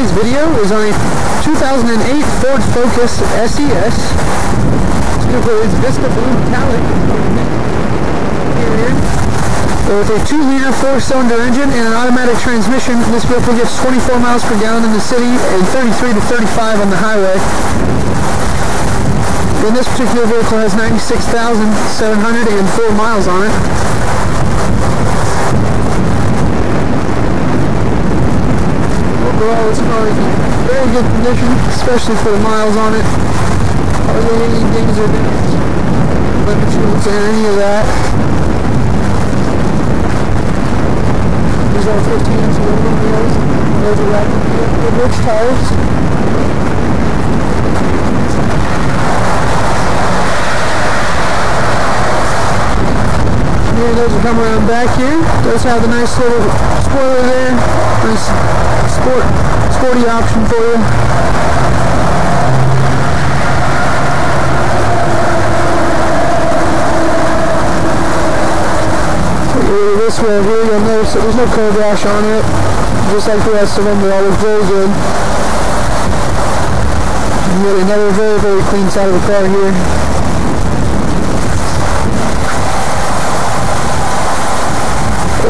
today's video is on a 2008 Ford Focus SES. This vehicle is Vista Blue Metallic. With a 2-liter 4-cylinder engine and an automatic transmission, this vehicle gets 24 miles per gallon in the city and 33 to 35 on the highway. And this particular vehicle has 96,704 miles on it. Overall, this car is in very good condition, especially for the miles on it. Hardly any dings or dents, limit shields or any of that. These are 15 inch aluminum wheels. Those are wrapped with rich tires. Here those will come around back here. Does have a nice little spoiler there. Nice sport, sporty option for you. This one here, you'll notice that there's no cold dash on it. Just like the rest of them, they're always very good. Another very, very clean side of the car here.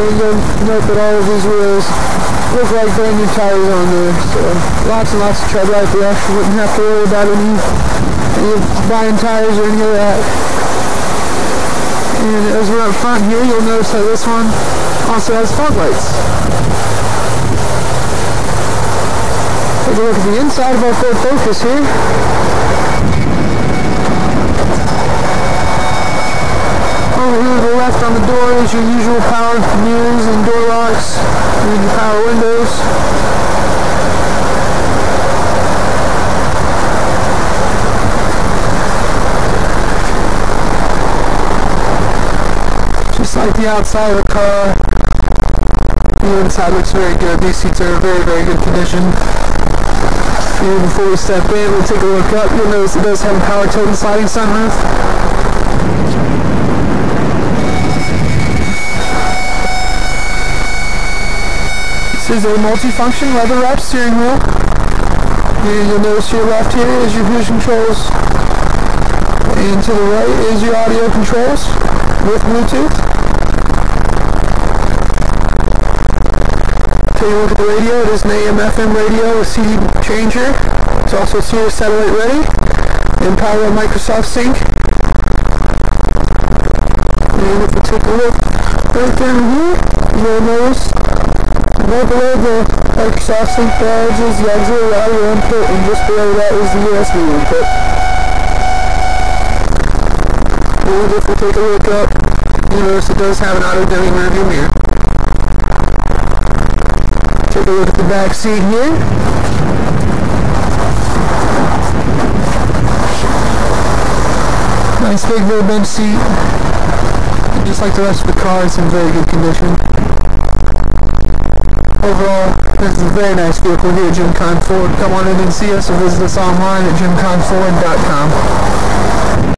And you'll note that all of these wheels look like brand new tires on there. So lots and lots of tread right there. You wouldn't have to worry about any, any buying tires or any of that. And as we're up front here, you'll notice that this one also has fog lights. Take a look at the inside of our Ford Focus here. The left on the door is your usual power mirrors and door locks and your power windows. Just like the outside of the car, the inside looks very good. These seats are in very, very good condition. And before we step in, we'll take a look up. You'll notice it does have a power tilt and sliding sunroof. Is a multi-function leather-wrapped steering wheel. You'll notice your left here is your cruise controls. And to the right is your audio controls with Bluetooth. Take a look at the radio. It is an AM/FM radio with CD changer. It's also Sirius satellite ready and power of Microsoft Sync. And if we take a look right down here, you'll notice badge is the auxiliary audio input, and just below that is the USB input. And if we take a look up, you'll notice it does have an auto-dimming rearview mirror. Take a look at the back seat here. Nice big rear bench seat. And just like the rest of the car, it's in very good condition. This is a very nice vehicle here Jim Keim Ford. Come on in and see us or visit us online at jimkeimford.com.